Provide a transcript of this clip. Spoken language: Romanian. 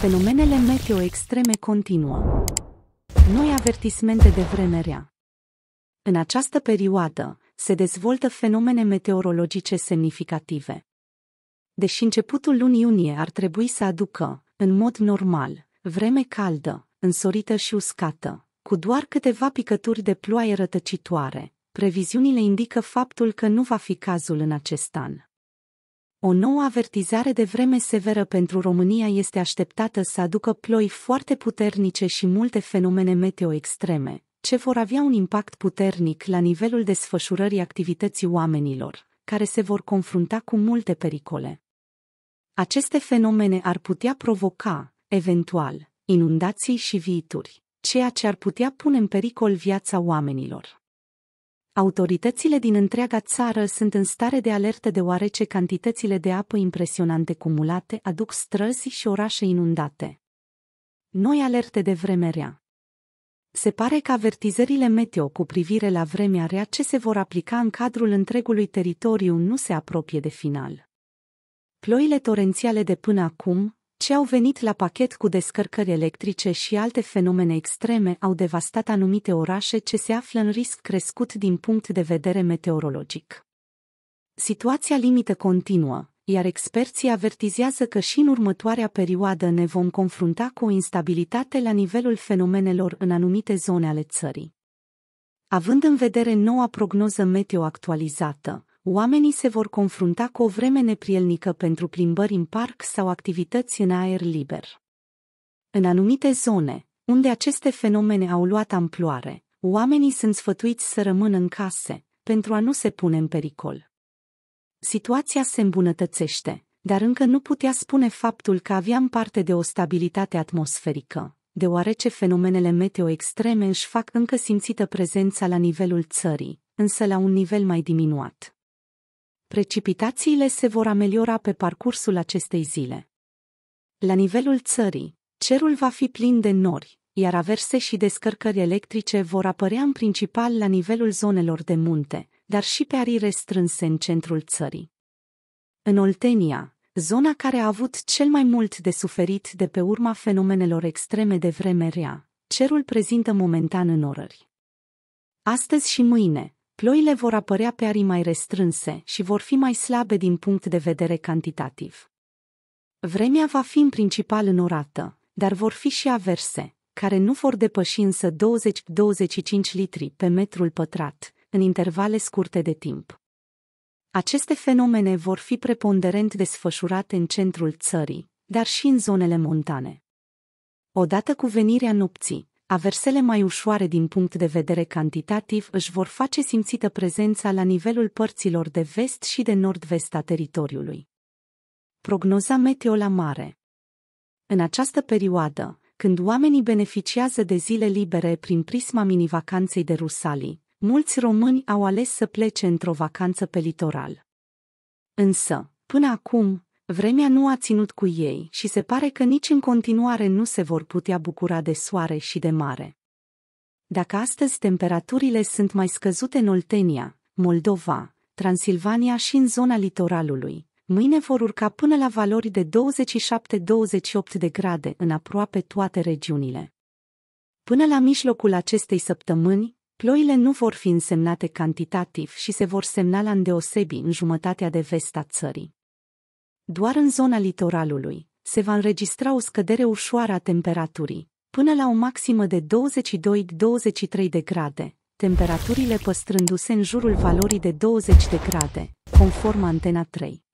Fenomenele meteo extreme continuă. Noi avertismente de vreme rea. În această perioadă, se dezvoltă fenomene meteorologice semnificative. Deși începutul lunii iunie ar trebui să aducă, în mod normal, vreme caldă, însorită și uscată, cu doar câteva picături de ploaie rătăcitoare, previziunile indică faptul că nu va fi cazul în acest an. O nouă avertizare de vreme severă pentru România este așteptată să aducă ploi foarte puternice și multe fenomene meteo extreme, ce vor avea un impact puternic la nivelul desfășurării activității oamenilor, care se vor confrunta cu multe pericole. Aceste fenomene ar putea provoca, eventual, inundații și viituri, ceea ce ar putea pune în pericol viața oamenilor. Autoritățile din întreaga țară sunt în stare de alertă deoarece cantitățile de apă impresionante cumulate aduc străzi și orașe inundate. Noi alerte de vreme rea. Se pare că avertizările meteo cu privire la vremea rea ce se vor aplica în cadrul întregului teritoriu nu se apropie de final. Ploile torențiale de până acum, ce au venit la pachet cu descărcări electrice și alte fenomene extreme au devastat anumite orașe ce se află în risc crescut din punct de vedere meteorologic. Situația limită continuă, iar experții avertizează că și în următoarea perioadă ne vom confrunta cu o instabilitate la nivelul fenomenelor în anumite zone ale țării. Având în vedere noua prognoză meteo actualizată, oamenii se vor confrunta cu o vreme neprielnică pentru plimbări în parc sau activități în aer liber. În anumite zone, unde aceste fenomene au luat amploare, oamenii sunt sfătuiți să rămână în case, pentru a nu se pune în pericol. Situația se îmbunătățește, dar încă nu putea spune faptul că aveam parte de o stabilitate atmosferică, deoarece fenomenele meteo extreme își fac încă simțită prezența la nivelul țării, însă la un nivel mai diminuat. Precipitațiile se vor ameliora pe parcursul acestei zile. La nivelul țării, cerul va fi plin de nori, iar averse și descărcări electrice vor apărea în principal la nivelul zonelor de munte, dar și pe arii restrânse în centrul țării. În Oltenia, zona care a avut cel mai mult de suferit de pe urma fenomenelor extreme de vreme rea, cerul prezintă momentan înnorări. Astăzi și mâine, ploile vor apărea pe arii mai restrânse și vor fi mai slabe din punct de vedere cantitativ. Vremea va fi în principal înorată, dar vor fi și averse, care nu vor depăși însă 20-25 litri pe metrul pătrat, în intervale scurte de timp. Aceste fenomene vor fi preponderent desfășurate în centrul țării, dar și în zonele montane. Odată cu venirea nopții, aversele mai ușoare din punct de vedere cantitativ își vor face simțită prezența la nivelul părților de vest și de nord-vest a teritoriului. Prognoza meteo la mare În această perioadă, când oamenii beneficiază de zile libere prin prisma minivacanței de Rusalii, mulți români au ales să plece într-o vacanță pe litoral. Însă, până acum, vremea nu a ținut cu ei și se pare că nici în continuare nu se vor putea bucura de soare și de mare. Dacă astăzi temperaturile sunt mai scăzute în Oltenia, Moldova, Transilvania și în zona litoralului, mâine vor urca până la valori de 27-28 de grade în aproape toate regiunile. Până la mijlocul acestei săptămâni, Ploile nu vor fi însemnate cantitativ și se vor semna la îndeosebi în jumătatea de vest a țării. Doar în zona litoralului se va înregistra o scădere ușoară a temperaturii, până la o maximă de 22-23 de grade, temperaturile păstrându-se în jurul valorii de 20 de grade, conform Antena 3.